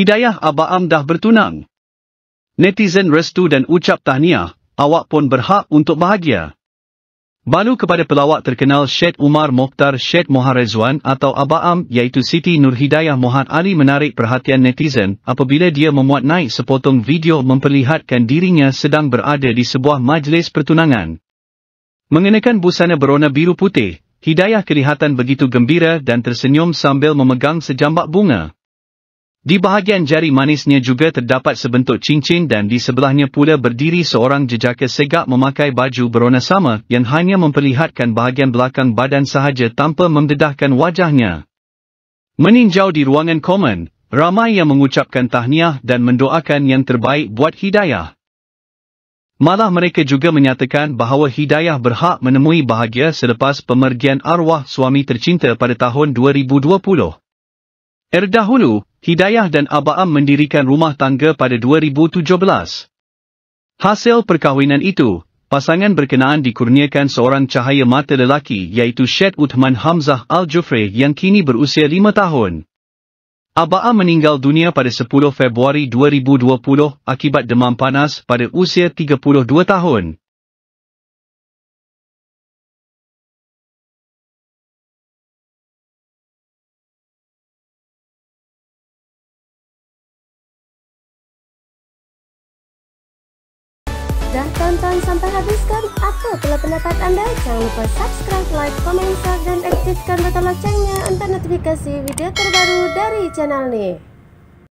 Hidayah Abaam dah bertunang. Netizen restu dan ucap tahniah, awak pun berhak untuk bahagia. Balu kepada pelawak terkenal Syed Umar Mokhtar Syed Mohar Rezwan atau Abaam iaitu Siti Nurhidayah Mohad Ali menarik perhatian netizen apabila dia memuat naik sepotong video memperlihatkan dirinya sedang berada di sebuah majlis pertunangan. Mengenakan busana berwarna biru putih, Hidayah kelihatan begitu gembira dan tersenyum sambil memegang sejambak bunga. Di bahagian jari manisnya juga terdapat sebentuk cincin dan di sebelahnya pula berdiri seorang jejaka segak memakai baju berwarna sama yang hanya memperlihatkan bahagian belakang badan sahaja tanpa memdedahkan wajahnya. Meninjau di ruangan komen, ramai yang mengucapkan tahniah dan mendoakan yang terbaik buat Hidayah. Malah mereka juga menyatakan bahawa Hidayah berhak menemui bahagia selepas pemergian arwah suami tercinta pada tahun 2020. Erdahulu, Hidayah dan Abaam mendirikan rumah tangga pada 2017. Hasil perkahwinan itu, pasangan berkenaan dikurniakan seorang cahaya mata lelaki iaitu Syed Uthman Hamzah Al-Jufri yang kini berusia 5 tahun. Abaam meninggal dunia pada 10 Februari 2020 akibat demam panas pada usia 32 tahun. Dah tonton sampai habis kan? Apa pula pendapat anda? Jangan lupa subscribe, like, komen, share dan aktifkan butang loncengnya untuk notifikasi video terbaru dari channel ni.